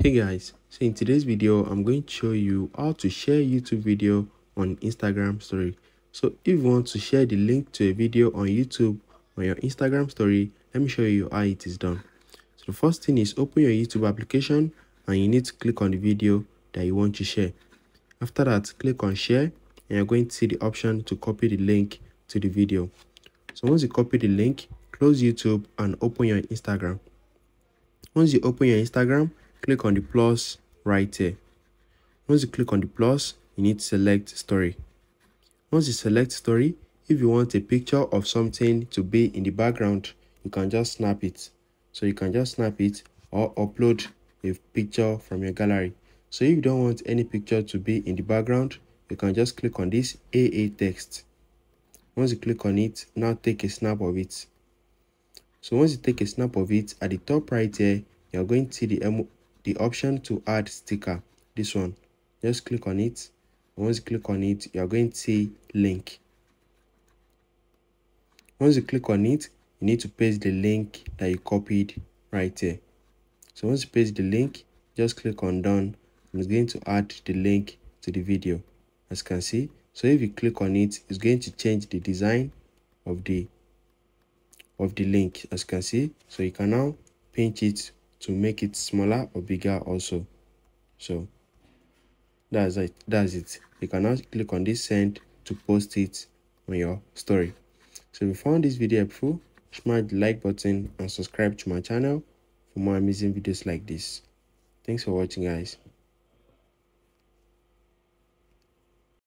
hey guys so in today's video i'm going to show you how to share youtube video on instagram story. So if you want to share the link to a video on youtube on your instagram story let me show you how it is done. So the first thing is open your youtube application and you need to click on the video that you want to share. After that click on share and you're going to see the option to copy the link to the video. So once you copy the link close youtube and open your instagram. Once you open your instagram click on the plus right here. Once you click on the plus you need to select story. Once you select story if you want a picture of something to be in the background you can just snap it. So you can just snap it or upload a picture from your gallery. So if you don't want any picture to be in the background you can just click on this aa text. Once you click on it now take a snap of it. So once you take a snap of it at the top right here you're going to see the the option to add sticker this one. Just click on it. Once you click on it you're going to see link. Once you click on it you need to paste the link that you copied right here. So once you paste the link just click on done. And it's going to add the link to the video. As you can see so if you click on it it's going to change the design of the of the link. As you can see so you can now pinch it to make it smaller or bigger also. So that's it that's it. You can now click on this send to post it on your story. So if you found this video helpful smash the like button and subscribe to my channel for more amazing videos like this. Thanks for watching guys